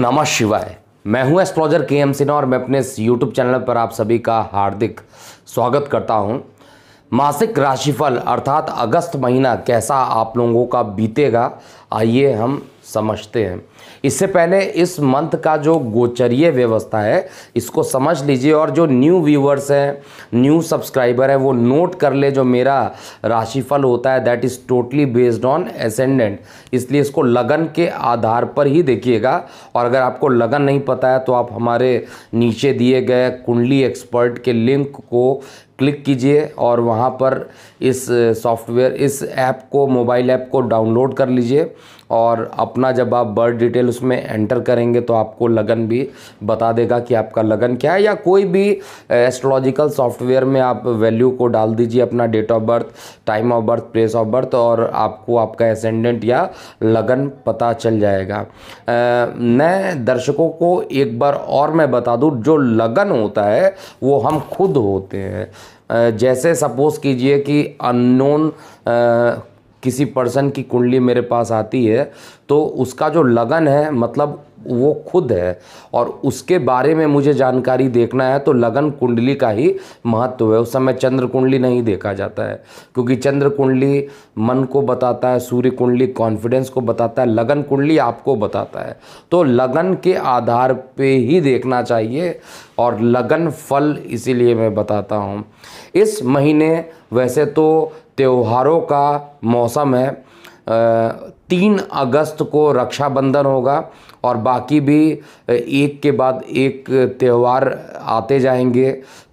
नमः शिवाय। मैं हूँ एस्ट्रोलॉजर के एम सिन्हा और मैं अपने इस यूट्यूब चैनल पर आप सभी का हार्दिक स्वागत करता हूँ। मासिक राशिफल अर्थात अगस्त महीना कैसा आप लोगों का बीतेगा, आइए हम समझते हैं। इससे पहले इस मंथ का जो गोचरीय व्यवस्था है, इसको समझ लीजिए और जो न्यू व्यूवर्स हैं न्यू सब्सक्राइबर हैं, वो नोट कर ले जो मेरा राशिफल होता है। That is totally based on ascendant इसलिए इसको लगन के आधार पर ही देखिएगा। और अगर आपको लगन नहीं पता है तो आप हमारे नीचे दिए गए कुंडली एक्सपर्ट के लिंक को क्लिक कीजिए और वहाँ पर इस सॉफ्टवेयर इस ऐप को मोबाइल ऐप को डाउनलोड कर लीजिए। और अपना जब आप बर्थ डिटेल उसमें एंटर करेंगे तो आपको लगन भी बता देगा कि आपका लगन क्या है या कोई भी एस्ट्रोलॉजिकल सॉफ्टवेयर में आप वैल्यू को डाल दीजिए अपना date of birth time of birth place of birth और आपको आपका एसेंडेंट या लगन पता चल जाएगा। नए दर्शकों को एक बार और मैं बता दूँ, जो लगन होता है, वो हम खुद होते हैं। जैसे सपोज़ कीजिए कि अननोन किसी पर्सन की कुंडली मेरे पास आती है तो उसका जो लगन है मतलब वो खुद है, और उसके बारे में मुझे जानकारी देखना है तो लगन कुंडली का ही महत्व है। उस समय चंद्र कुंडली नहीं देखा जाता है, क्योंकि चंद्र कुंडली मन को बताता है, सूर्य कुंडली कॉन्फिडेंस को बताता है, लगन कुंडली आपको बताता है। तो लगन के आधार पे ही देखना चाहिए, और लगन फल इसीलिए मैं बताता हूँ। इस महीने वैसे तो त्योहारों का मौसम है। तीन अगस्त को रक्षाबंधन होगा और बाकी भी एक के बाद एक त्यौहार आते जाएँगे।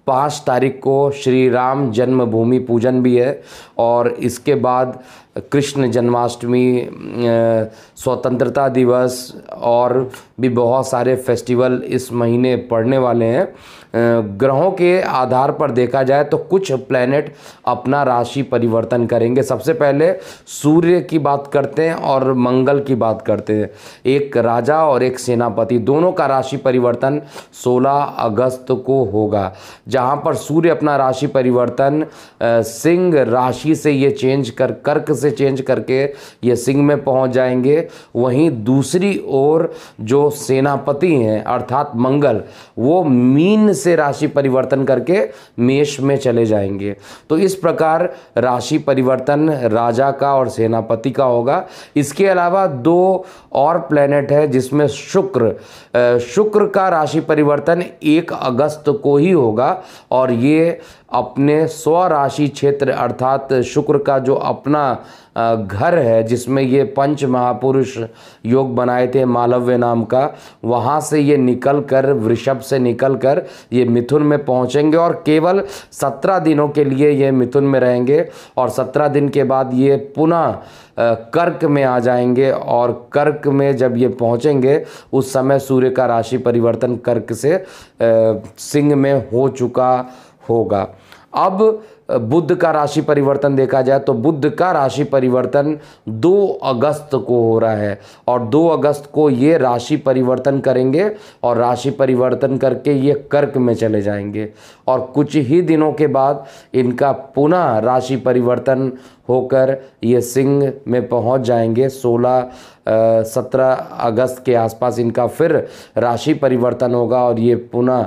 पाँच तारीख को श्री राम जन्मभूमि पूजन भी है और इसके बाद कृष्ण जन्माष्टमी स्वतंत्रता दिवस और भी बहुत सारे फेस्टिवल इस महीने पड़ने वाले हैं। ग्रहों के आधार पर देखा जाए तो कुछ प्लैनेट अपना राशि परिवर्तन करेंगे। सबसे पहले सूर्य की बात करते हैं और मंगल की बात करते हैं। एक राजा और एक सेनापति, दोनों का राशि परिवर्तन 16 अगस्त को होगा, जहाँ पर सूर्य अपना राशि परिवर्तन सिंह राशि से ये चेंज कर, कर्क से चेंज करके ये सिंह में पहुँच जाएँगे। वहीं दूसरी ओर जो सेनापति हैं, अर्थात मंगल, वो मीन से राशि परिवर्तन करके मेष में चले जाएँगे। तो इस प्रकार राशि परिवर्तन राजा का और सेनापति का होगा। इसके अलावा दो और प्लेनेट है, जिसमें शुक्र शुक्र का राशि परिवर्तन एक अगस्त को ही होगा। और ये अपने स्वराशि क्षेत्र अर्थात शुक्र का जो अपना घर है, जिसमें ये पंच महापुरुष योग बनाए थे मालव्य नाम का, वहाँ से ये निकल कर वृषभ से निकल कर ये मिथुन में पहुँचेंगे और केवल सत्रह दिनों के लिए ये मिथुन में रहेंगे और सत्रह दिन के बाद ये पुनः कर्क में आ जाएँगे और कर्क में जब ये पहुँचेंगे, उस समय सूर्य का राशि परिवर्तन कर्क से सिंह में हो चुका होगा। अब बुद्ध का राशि परिवर्तन देखा जाए तो बुद्ध का राशि परिवर्तन 2 अगस्त को हो रहा है और 2 अगस्त को ये राशि परिवर्तन करेंगे और राशि परिवर्तन करके ये कर्क में चले जाएँगे और कुछ ही दिनों के बाद इनका पुनः राशि परिवर्तन होकर ये सिंह में पहुँच जाएँगे। 16 सत्रह अगस्त के आसपास इनका फिर राशि परिवर्तन होगा और ये पुनः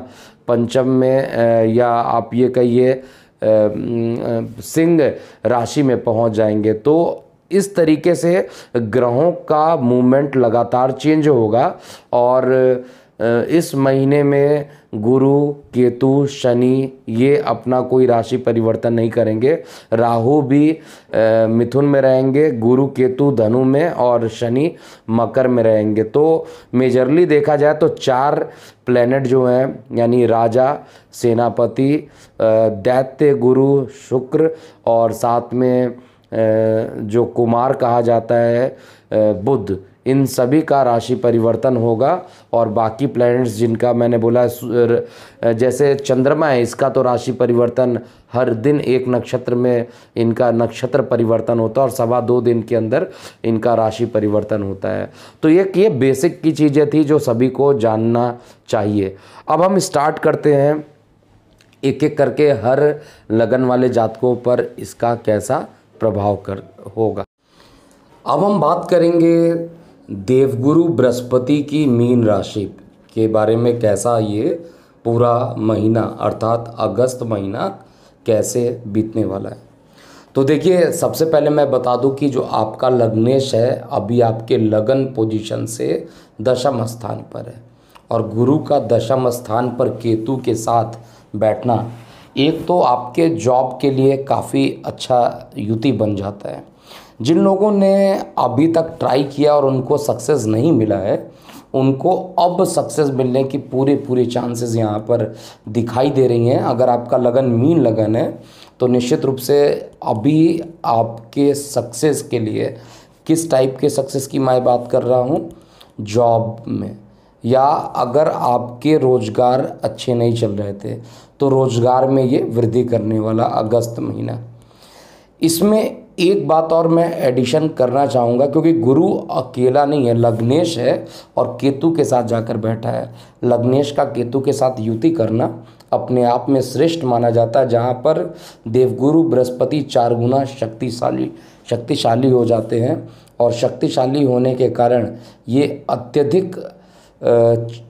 पंचम में या आप ये कहिए सिंह राशि में पहुँच जाएँगे। तो इस तरीके से ग्रहों का मूवमेंट लगातार चेंज होगा और इस महीने में गुरु, केतु, शनि, ये अपना कोई राशि परिवर्तन नहीं करेंगे। राहु भी मिथुन में रहेंगे, गुरु, केतु, धनु में और शनि मकर में रहेंगे। तो मेजरली देखा जाए तो चार प्लेनेट जो हैं, यानी राजा, सेनापति दैत्य, गुरु, शुक्र और साथ में जो कुमार कहा जाता है बुद्ध इन सभी का राशि परिवर्तन होगा और बाकी प्लैनेट्स जिनका मैंने बोला जैसे चंद्रमा है, इसका तो राशि परिवर्तन हर दिन एक नक्षत्र में इनका नक्षत्र परिवर्तन होता है और सवा दो दिन के अंदर इनका राशि परिवर्तन होता है। तो ये ये बेसिक की चीज़ें थी जो सभी को जानना चाहिए। अब हम स्टार्ट करते हैं एक एक करके हर लगन वाले जातकों पर इसका कैसा प्रभाव कर, होगा। अब हम बात करेंगे देवगुरु बृहस्पति की मीन राशि के बारे में कैसा ये पूरा महीना, अर्थात अगस्त महीना, कैसे बीतने वाला है? तो देखिए, सबसे पहले मैं बता दूँ कि जो आपका लग्नेश है, अभी आपके लगन पोजीशन से दशम स्थान पर है। और गुरु का दशम स्थान पर केतु के साथ बैठना, एक तो आपके जॉब के लिए काफ़ी अच्छा युति बन जाता है। जिन लोगों ने अभी तक ट्राई किया और उनको सक्सेस नहीं मिला है, उनको अब सक्सेस मिलने की पूरे पूरे चांसेस यहाँ पर दिखाई दे रही हैं। अगर आपका लगन, मीन लगन है तो निश्चित रूप से अभी आपके सक्सेस के लिए किस टाइप के सक्सेस की मैं बात कर रहा हूँ? जॉब में। या अगर आपके रोज़गार अच्छे नहीं चल रहे थे तो रोज़गार में ये वृद्धि करने वाला अगस्त महीना। इसमें एक बात और मैं एडिशन करना चाहूँगा, क्योंकि गुरु अकेला नहीं है, लग्नेश है और केतु के साथ जाकर बैठा है। लग्नेश का केतु के साथ युति करना अपने आप में श्रेष्ठ माना जाता है, जहाँ पर देवगुरु बृहस्पति चार गुना शक्तिशाली शक्तिशाली हो जाते हैं और शक्तिशाली होने के कारण ये अत्यधिक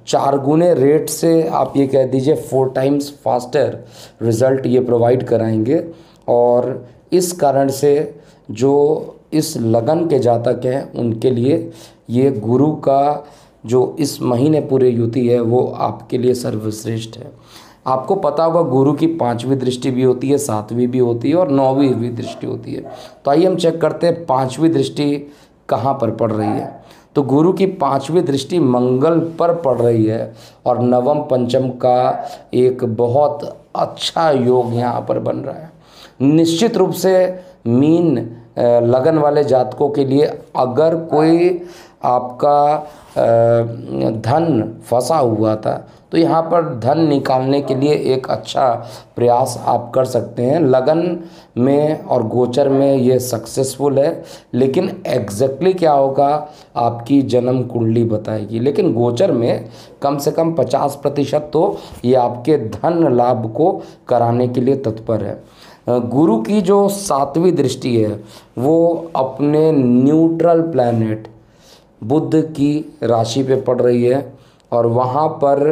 चार गुने रेट से आप ये कह दीजिए फोर टाइम्स फास्टर रिज़ल्ट ये प्रोवाइड कराएँगे। और इस कारण से जो इस लगन के जातक हैं, उनके लिए ये गुरु का जो इस महीने पूरे युति है, वो आपके लिए सर्वश्रेष्ठ है। आपको पता होगा, गुरु की पांचवी दृष्टि भी होती है, सातवीं भी होती है और नौवीं भी दृष्टि होती है। तो आइए हम चेक करते हैं, पांचवी दृष्टि कहाँ पर पड़ रही है? तो गुरु की पांचवी दृष्टि मंगल पर पड़ रही है और नवम पंचम का एक बहुत अच्छा योग यहाँ पर बन रहा है। निश्चित रूप से मीन लगन वाले जातकों के लिए अगर कोई आपका धन फंसा हुआ था तो यहाँ पर धन निकालने के लिए एक अच्छा प्रयास आप कर सकते हैं। लगन में और गोचर में ये सक्सेसफुल है, लेकिन एग्जैक्टली क्या होगा, आपकी जन्म कुंडली बताएगी। लेकिन गोचर में कम से कम 50 प्रतिशत तो ये आपके धन लाभ को कराने के लिए तत्पर है। गुरु की जो सातवीं दृष्टि है, वो अपने न्यूट्रल प्लैनेट बुद्ध की राशि पे पड़ रही है और वहाँ पर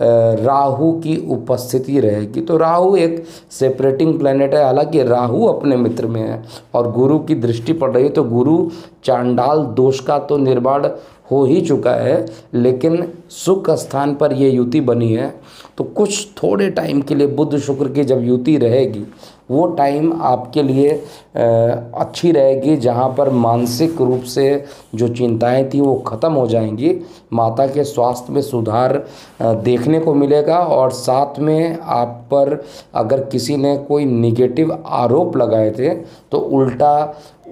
राहु की उपस्थिति रहेगी। तो राहु एक सेपरेटिंग प्लैनेट है, हालाँकि राहु अपने मित्र में है और गुरु की दृष्टि पड़ रही है तो गुरु चांडाल दोष का तो निर्माण हो ही चुका है, लेकिन सुख स्थान पर ये युति बनी है। तो कुछ थोड़े टाइम के लिए बुद्ध शुक्र की जब युति रहेगी, वो टाइम आपके लिए अच्छी रहेगी, जहाँ पर मानसिक रूप से जो चिंताएँ थी वो ख़त्म हो जाएँगी। माता के स्वास्थ्य में सुधार देखने को मिलेगा और साथ में आप पर अगर किसी ने कोई निगेटिव आरोप लगाए थे तो उल्टा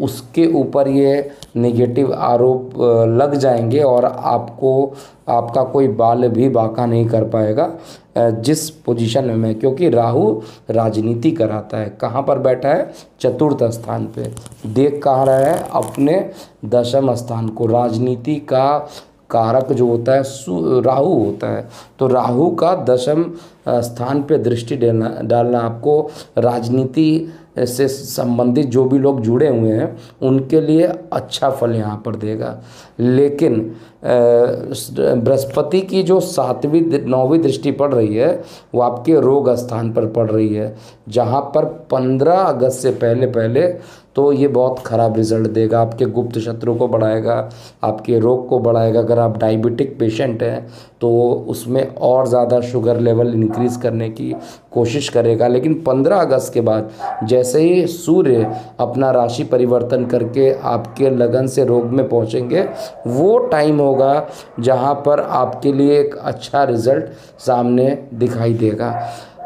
उसके ऊपर ये नेगेटिव आरोप लग जाएँगे और आपको, आपका कोई बाल भी बाका नहीं कर पाएगा जिस पोजीशन में मैं क्योंकि राहु राजनीति कराता है। कहाँ पर बैठा है? चतुर्थ स्थान पे। देख कहाँ रहा है? अपने दशम स्थान को। राजनीति का कारक जो होता है राहु होता है। तो राहु का दशम स्थान पे दृष्टि डालना डालना आपको राजनीति से संबंधित जो भी लोग जुड़े हुए हैं, उनके लिए अच्छा फल यहाँ पर देगा। लेकिन बृहस्पति की जो सातवीं नौवीं दृष्टि पड़ रही है, वो आपके रोग स्थान पर पड़ रही है। जहाँ पर पंद्रह अगस्त से पहले पहले तो ये बहुत ख़राब रिज़ल्ट देगा। आपके गुप्त शत्रु को बढ़ाएगा, आपके रोग को बढ़ाएगा। अगर आप डायबिटिक पेशेंट हैं तो उसमें और ज़्यादा शुगर लेवल इंक्रीज़ करने की कोशिश करेगा। लेकिन 15 अगस्त के बाद जैसे ही सूर्य अपना राशि परिवर्तन करके आपके लगन से रोग में पहुँचेंगे, वो टाइम होगा जहाँ पर आपके लिए एक अच्छा रिज़ल्ट सामने दिखाई देगा।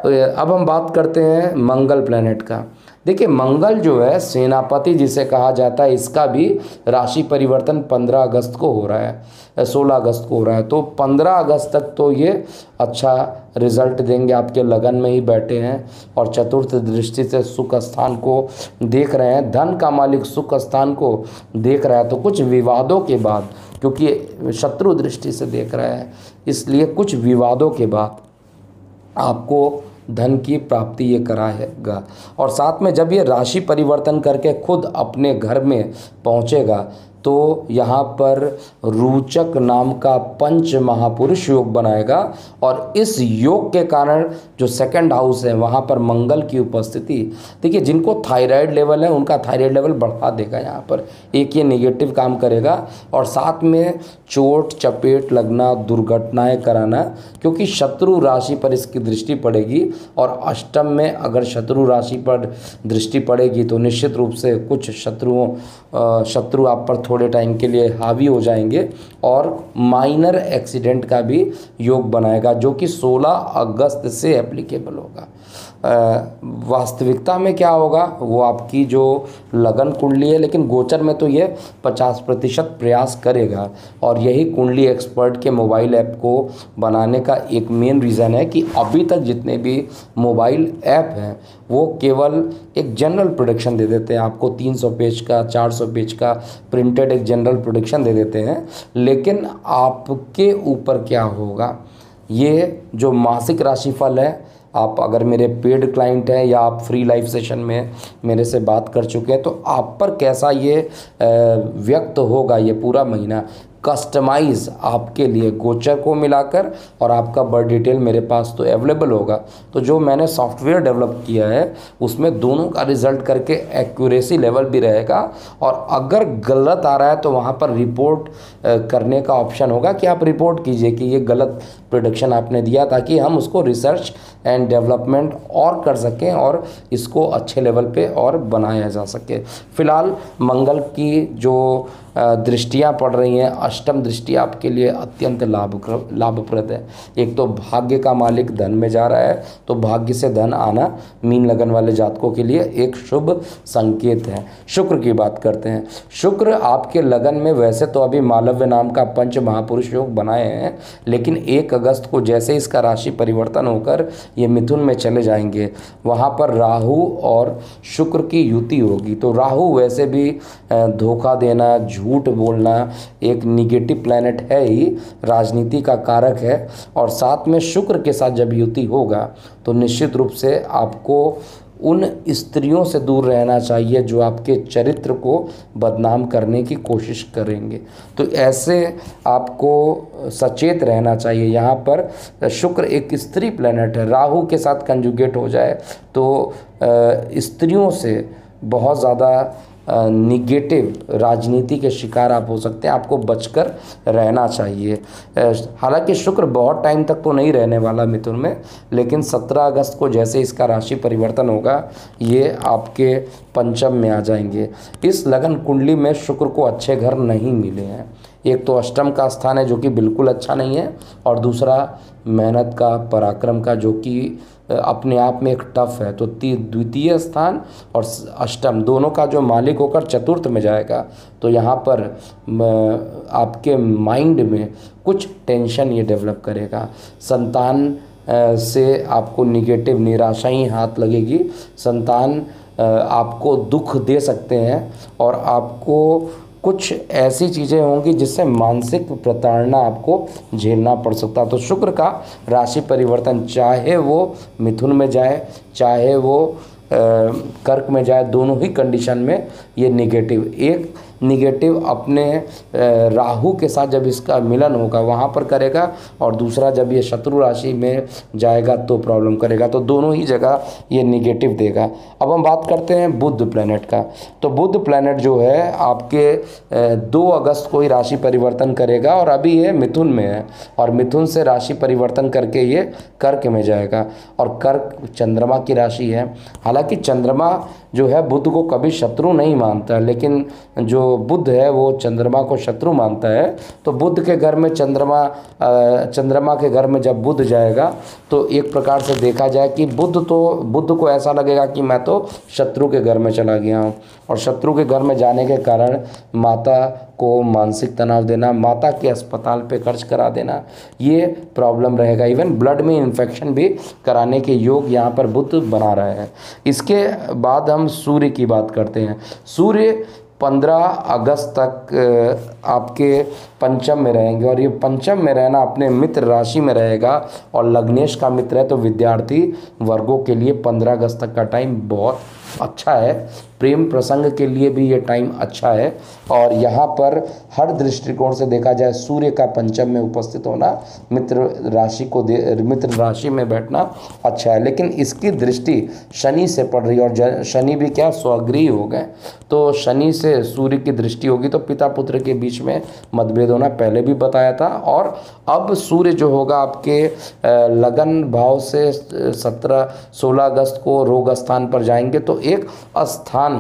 तो अब हम बात करते हैं मंगल प्लैनेट का। देखिए, मंगल जो है, सेनापति जिसे कहा जाता है, इसका भी राशि परिवर्तन 15 अगस्त को हो रहा है 16 अगस्त को हो रहा है। तो 15 अगस्त तक तो ये अच्छा रिज़ल्ट देंगे, आपके लगन में ही बैठे हैं और चतुर्थ दृष्टि से सुख स्थान को देख रहे हैं। धन का मालिक सुख स्थान को देख रहा है तो कुछ विवादों के बाद, क्योंकि शत्रु दृष्टि से देख रहा है, इसलिए कुछ विवादों के बाद आपको धन की प्राप्ति ये कराएगा। और साथ में जब ये राशि परिवर्तन करके खुद अपने घर में पहुँचेगा तो यहाँ पर रूचक नाम का पंच महापुरुष योग बनाएगा और इस योग के कारण जो सेकंड हाउस है, वहाँ पर मंगल की उपस्थिति। देखिए, जिनको थायराइड लेवल है, उनका थायराइड लेवल बढ़ा देगा यहाँ पर। एक ये नेगेटिव काम करेगा और साथ में चोट, चपेट लगना, दुर्घटनाएँ कराना, क्योंकि शत्रु राशि पर इसकी दृष्टि पड़ेगी और अष्टम में अगर शत्रु राशि पर दृष्टि पड़ेगी तो निश्चित रूप से कुछ शत्रुओं शत्रु आप पर थोड़े टाइम के लिए हावी हो जाएँगे और माइनर एक्सीडेंट का भी योग बनाएगा, जो कि 16 अगस्त से एप्लीकेबल होगा। वास्तविकता में क्या होगा? वो आपकी जो लगन कुंडली है, लेकिन गोचर में तो ये 50 प्रतिशत प्रयास करेगा। और यही कुंडली एक्सपर्ट के मोबाइल ऐप को बनाने का एक मेन रीज़न है कि अभी तक जितने भी मोबाइल ऐप हैं, वो केवल एक जनरल प्रोडक्शन दे देते हैं। आपको 300 पेज का 400 पेज का प्रिंटेड एक जनरल प्रोडक्शन दे देते हैं। लेकिन आपके ऊपर क्या होगा? ये जो मासिक राशिफल है आप अगर मेरे पेड क्लाइंट हैं या आप फ्री लाइव सेशन में मेरे से बात कर चुके हैं तो आप पर कैसा ये व्यक्त होगा ये पूरा महीना? कस्टमाइज आपके लिए गोचर को मिलाकर और आपका बर्थ डिटेल मेरे पास तो अवेलेबल होगा। तो जो मैंने सॉफ्टवेयर डेवलप किया है, उसमें दोनों का रिज़ल्ट करके एक्यूरेसी लेवल भी रहेगा और अगर गलत आ रहा है तो वहाँ पर रिपोर्ट करने का ऑप्शन होगा कि आप रिपोर्ट कीजिए कि ये गलत प्रोडक्शन आपने दिया ताकि हम उसको रिसर्च एंड डेवलपमेंट और कर सकें और इसको अच्छे लेवल पे और बनाया जा सके। फ़िलहाल मंगल की जो दृष्टियाँ पड़ रही हैं। अष्टम दृष्टि आपके लिए अत्यंत लाभ लाभप्रद है। एक तो भाग्य का मालिक धन में जा रहा है तो भाग्य से धन आना मीन लगन वाले जातकों के लिए एक शुभ संकेत है। शुक्र की बात करते हैं। शुक्र आपके लगन में वैसे तो अभी मालव्य नाम का पंच महापुरुष योग बनाए हैं, लेकिन एक अगस्त को जैसे इसका राशि परिवर्तन होकर ये मिथुन में चले जाएँगे। वहाँ पर राहु और शुक्र की युति होगी। तो राहु वैसे भी धोखा देना, झूठ बोलना एक निगेटिव प्लैनेट है ही, राजनीति का कारक है, और साथ में शुक्र के साथ जब युति होगा तो निश्चित रूप से आपको उन स्त्रियों से दूर रहना चाहिए जो आपके चरित्र को बदनाम करने की कोशिश करेंगे। तो ऐसे आपको सचेत रहना चाहिए। यहाँ पर शुक्र एक स्त्री प्लैनेट है। राहु के साथ कंजुगेट हो जाए तो स्त्रियों से बहुत ज़्यादा निगेटिव राजनीति के शिकार आप हो सकते हैं, आपको बचकर रहना चाहिए। हालाँकि शुक्र बहुत टाइम तक तो नहीं रहने वाला मिथुन में, लेकिन 17 अगस्त को जैसे इसका राशि परिवर्तन होगा, ये आपके पंचम में आ जाएँगे। इस लगन कुंडली में शुक्र को अच्छे घर नहीं मिले हैं। एक तो अष्टम का स्थान है, जो कि बिल्कुल अच्छा नहीं है, और दूसरा मेहनत का, पराक्रम का, जो कि अपने आप में एक टफ है। तो द्वितीय स्थान और अष्टम, दोनों का जो मालिक होकर चतुर्थ में जाएगा तो यहाँ पर आपके माइंड में कुछ टेंशन ये डेवलप करेगा। संतान से आपको निगेटिव, निराशा ही हाथ लगेगी। संतान आपको दुख दे सकते हैं और आपको कुछ ऐसी चीज़ें होंगी जिससे मानसिक प्रताड़ना आपको झेलना पड़ सकता तो शुक्र का राशि परिवर्तन, चाहे वो मिथुन में जाए, चाहे वो कर्क में जाए, दोनों ही कंडीशन में ये निगेटिव एक निगेटिव अपने राहु के साथ जब इसका मिलन होगा, वहाँ पर करेगा और दूसरा जब ये शत्रु राशि में जाएगा तो प्रॉब्लम करेगा। तो दोनों ही जगह ये निगेटिव देगा। अब हम बात करते हैं बुद्ध प्लैनेट का। तो बुद्ध प्लैनेट जो है, आपके दो अगस्त को ही राशि परिवर्तन करेगा और अभी ये मिथुन में है और मिथुन से राशि परिवर्तन करके ये कर्क में जाएगा और कर्क चंद्रमा की राशि है। हालाँकि चंद्रमा जो है बुद्ध को कभी शत्रु नहीं मानता है, लेकिन जो बुद्ध है वो चंद्रमा को शत्रु मानता है। तो बुद्ध के घर में चंद्रमा चंद्रमा के घर में जब बुद्ध जाएगा तो एक प्रकार से देखा जाए कि बुद्ध तो बुद्ध को ऐसा लगेगा कि मैं तो शत्रु के घर में चला गया हूँ। और शत्रु के घर में जाने के कारण माता को मानसिक तनाव देना, माता के अस्पताल पे खर्च करा देना, ये प्रॉब्लम रहेगा। इवन ब्लड में इन्फेक्शन भी कराने के योग यहाँ पर बुद्ध बना रहे हैं। इसके बाद हम सूर्य की बात करते हैं। सूर्य पंद्रह अगस्त तक आपके पंचम में रहेंगे और ये पंचम में रहना अपने मित्र राशि में रहेगा और लग्नेश का मित्र है तो विद्यार्थी वर्गों के लिए पंद्रह अगस्त तक का टाइम बहुत अच्छा है। प्रेम प्रसंग के लिए भी ये टाइम अच्छा है। और यहाँ पर हर दृष्टिकोण से देखा जाए, सूर्य का पंचम में उपस्थित होना, मित्र राशि को दे, मित्र राशि में बैठना अच्छा है। लेकिन इसकी दृष्टि शनि से पड़ रही है और शनि भी क्या, स्वगृह हो गए। तो शनि से सूर्य की दृष्टि होगी तो पिता पुत्र के बीच में मतभेद होना पहले भी बताया था। और अब सूर्य जो होगा आपके लगन भाव से सत्रह सोलह अगस्त को रोग स्थान पर जाएँगे तो एक स्थान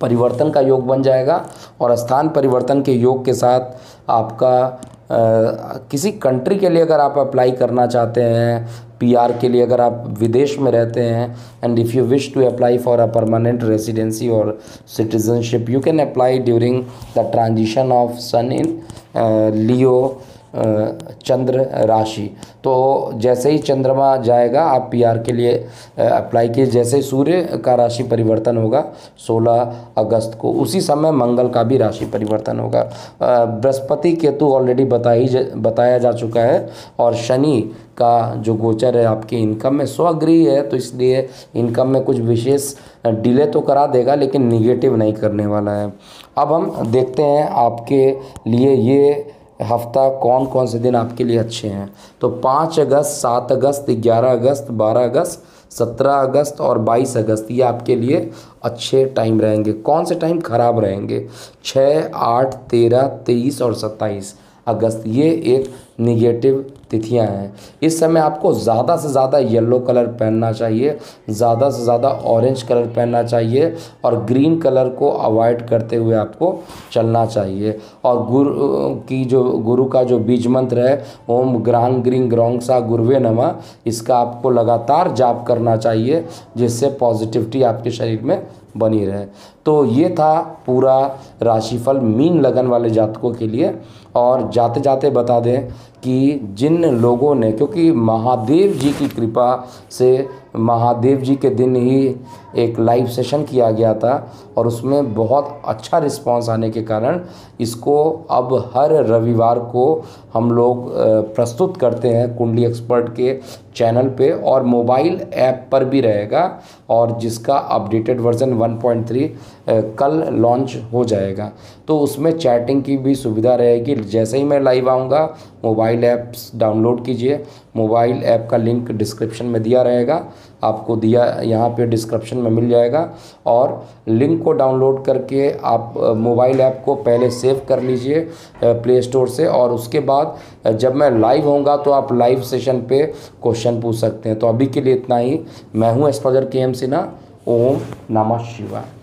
परिवर्तन का योग बन जाएगा और स्थान परिवर्तन के योग के साथ आपका आ, किसी कंट्री के लिए अगर आप अप्लाई करना चाहते हैं पीआर के लिए अगर आप विदेश में रहते हैं and if you wish to apply for a permanent residency और citizenship you can apply during the transition of sun in Leo चंद्र राशि। तो जैसे ही चंद्रमा जाएगा, आप पीआर के लिए अप्लाई किए। जैसे ही सूर्य का राशि परिवर्तन होगा 16 अगस्त को, उसी समय मंगल का भी राशि परिवर्तन होगा। बृहस्पति केतु ऑलरेडी बताई बताया जा चुका है, और शनि का जो गोचर है आपके इनकम में, स्वगृह है तो इसलिए इनकम में कुछ विशेष डिले तो करा देगा, लेकिन निगेटिव नहीं करने वाला है। अब हम देखते हैं आपके लिए ये हफ़्ता कौन कौन से दिन आपके लिए अच्छे हैं? तो पाँच अगस्त, सात अगस्त, ग्यारह अगस्त, बारह अगस्त, सत्रह अगस्त और बाईस अगस्त, ये आपके लिए अच्छे टाइम रहेंगे। कौन से टाइम? ख़राब रहेंगे। छः आठ, तेरह, तेईस और सत्ताईस। अगस्त। ये एक निगेटिव तिथियाँ हैं। इस समय आपको ज़्यादा से ज़्यादा येलो कलर पहनना चाहिए, ज़्यादा से ज़्यादा ऑरेंज कलर पहनना चाहिए और ग्रीन कलर को अवॉइड करते हुए आपको चलना चाहिए। और गुरु, की जो, गुरु का जो बीज मंत्र है, ओम ग्रांग ग्रीन ग्रोंग सा गुरुवे नमा, इसका आपको लगातार जाप करना चाहिए, जिससे पॉजिटिविटी आपके शरीर में बनी रहे। तो ये था पूरा राशिफल मीन लगन वाले जातकों के लिए। और जाते जाते बता दें कि जिन लोगों ने, क्योंकि महादेव जी की कृपा से महादेव जी के दिन ही एक लाइव सेशन किया गया था और उसमें बहुत अच्छा रिस्पांस आने के कारण इसको अब हर रविवार को हम लोग प्रस्तुत करते हैं कुंडली एक्सपर्ट के चैनल पे और मोबाइल ऐप पर भी रहेगा और जिसका अपडेटेड वर्जन 1.3 कल लॉन्च हो जाएगा। तो उसमें चैटिंग की भी सुविधा रहेगी। जैसे ही मैं लाइव आऊँगा मोबाइल ऐप्स डाउनलोड कीजिए। मोबाइल ऐप का लिंक डिस्क्रिप्शन में दिया रहेगा। आपको दिया, यहाँ पे डिस्क्रिप्शन में मिल जाएगा। और लिंक को डाउनलोड करके आप मोबाइल ऐप को पहले सेव कर लीजिए प्ले स्टोर से। और उसके बाद जब मैं लाइव होऊँगा तो आप लाइव सेशन पे क्वेश्चन पूछ सकते हैं। तो अभी के लिए इतना ही। मैं हूँ एस्ट्रोलॉजर के एम सिन्हा ओम नमः शिवाय।